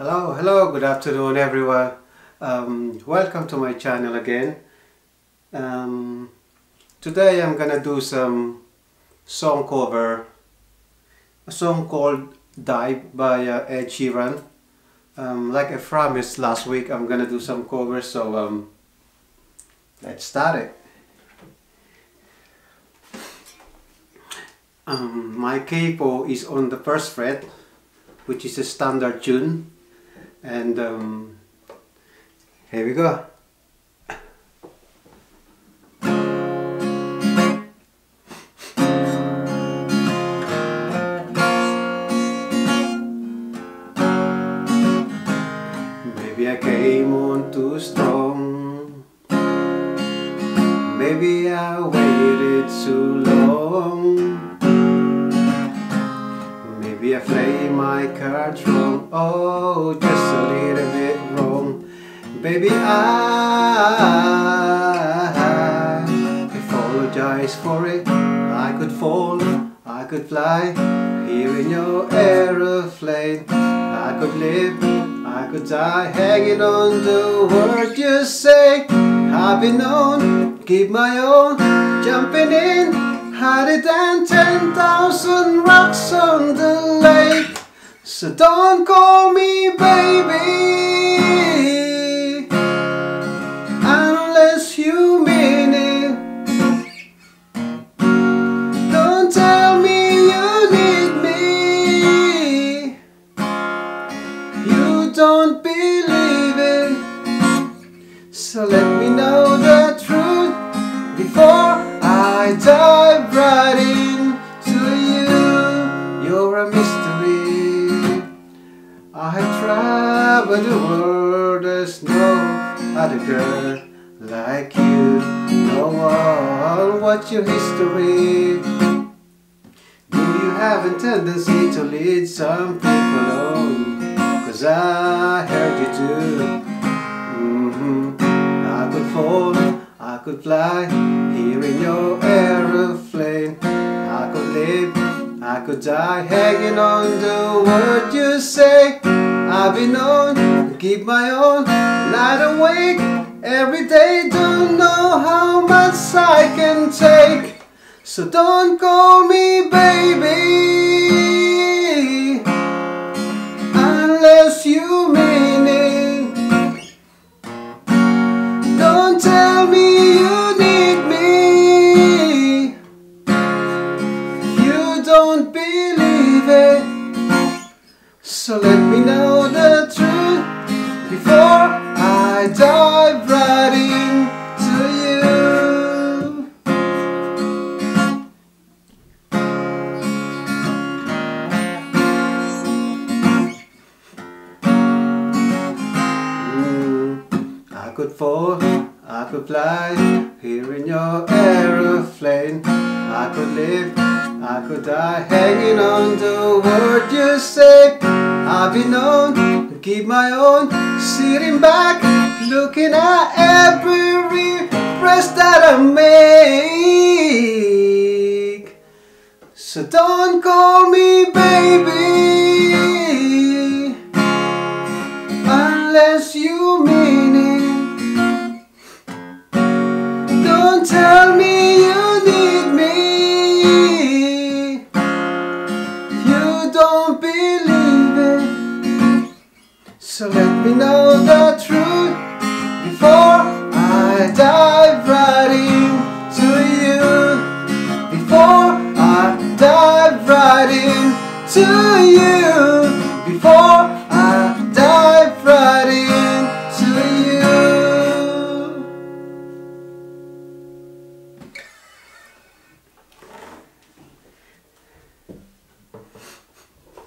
Hello, hello, good afternoon everyone. Um, welcome to my channel again. Um, today I'm gonna do some song cover. A song called Dive by uh, Ed Sheeran. Um, like I promised last week I'm gonna do some covers so um, let's start it. Um, my capo is on the first fret which is a standard tune and um, here we go. Maybe I came on too strong. Maybe I waited too long Maybe I played my cards wrong Oh, just a little bit wrong. Baby, I apologize for it. I could fall, I could fly Here in your aeroplane I could live, I could die Hanging on the word you say. I've been known, keep my own. Jumping in, harder than 10,000 rocks on the So don't call me baby. Unless you mean it Don't tell me you need me. You don't believe it. So let me know the truth Before I dive right other girl like you No one What's your history? Do you have a tendency to lead some people on? Cause I heard you do Mhm. I could fall, I could fly Here in your aeroplane I could live, I could die Hanging on the word you say I've been known to keep my own light awake. Every day Don't know how much I can take. So don't call me baby. Unless you mean it. Don't tell me you need me. You don't believe it. So let me know the truth Before I dive right into you I could fall, I could fly here in your aeroplane. I could live, I could die hanging on the word you say. I've been known keep my own, sitting back, looking at every press that I make. So don't call me baby unless you mean I dive right into you. Before I dive right into you. Before I dive right into you.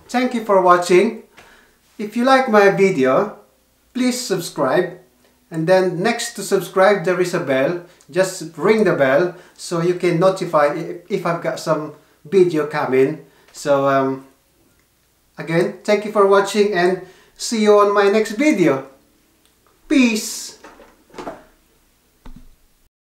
Thank you for watching. If you like my video, please subscribe. And then next to subscribe there is a bell. Just ring the bell so you can notify if- I've got some video coming. So um, again, thank you for watching and see you on my next video. Peace.